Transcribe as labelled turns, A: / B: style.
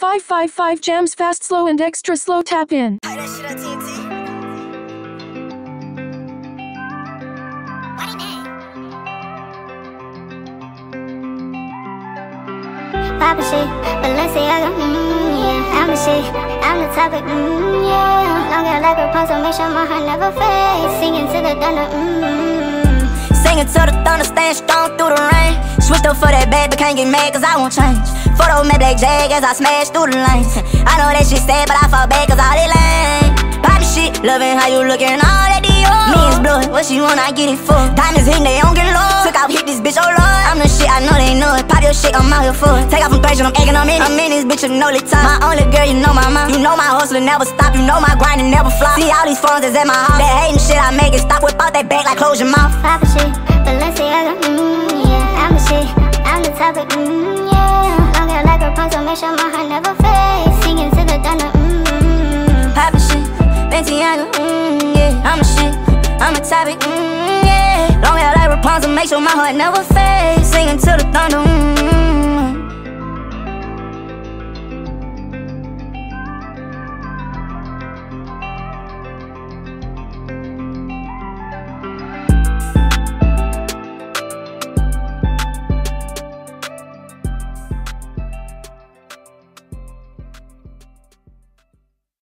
A: 555 jams fast, slow, and extra slow tap in.
B: Play that shit on TNT.
C: Poppin' shit, Balenciaga, mmm, yeah, I'm the shit, I'm the topic, mmm, yeah. Long hair like Rapunzel, make sure my heart never fades. Singing to the thunder, mmm.
B: Singing to the thunder, staying strong through the rain. Switched up for that bad, but can't get mad cause I won't change. Photo made black jag as I smash through the lanes. I know that shit sad, but I fall back cause all they lame. Poppin' shit, loving how you looking, all that Dior. Millions blood, what she want, I get it for. Diamonds hitting, they don't get low. Took off, hit this bitch, oh lord. I'm the shit, I know they know it. Pop your shit, I'm out here for. Take off from I'm egging, I'm in. I'm in this bitch, you know the top. My only girl, you know my mom. You know my hustling never stop. You know my grinding never flop. See all these phones that's at my house. That hating shit, I make it stop. Whip out that back like close your mouth.
C: Poppin' shit, Balenciaga, mmm, yeah, I'm the shit, I'm the topic, mmm, yeah. Long hair mm-hmm. make sure my heart never fades. Singing to the thunder, mmm.
B: Poppin' shit, Balenciaga, mmm, yeah. I'm a shit, I'm a topic, mmm, yeah. Long hair like Rapunzel, make sure my heart never fades. Singing to the thunder, mmm.